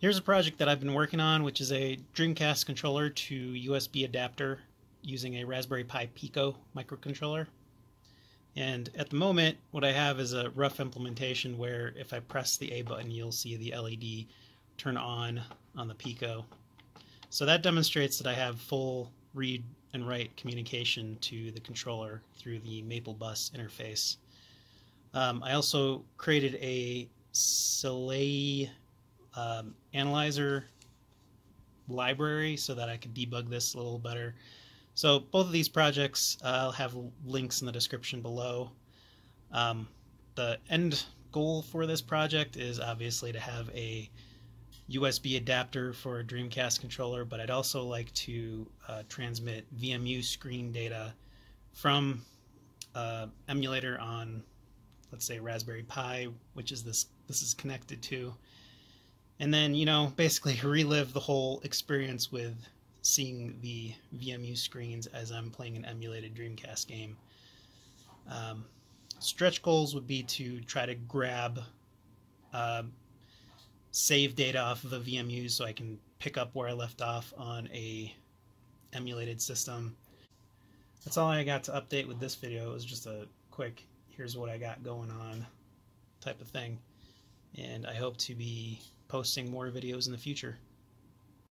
Here's a project that I've been working on, which is a Dreamcast controller to USB adapter using a Raspberry Pi Pico microcontroller. And at the moment, what I have is a rough implementation where if I press the A button, you'll see the LED turn on on the Pico. So that demonstrates that I have full read and write communication to the controller through the Maple Bus interface. Um, I also created a Saleae um, analyzer library so that I could debug this a little better. So both of these projects, uh, I'll have links in the description below. Um, the end goal for this project is obviously to have a USB adapter for a Dreamcast controller, but I'd also like to uh, transmit VMU screen data from uh, emulator on, let's say, Raspberry Pi, which is this this is connected to, and then you know basically relive the whole experience with seeing the VMU screens as I'm playing an emulated Dreamcast game. Um, stretch goals would be to try to grab uh, save data off of a VMU so I can pick up where I left off on a emulated system. That's all I got to update with this video. It was just a quick here's what I got going on type of thing. And I hope to be posting more videos in the future.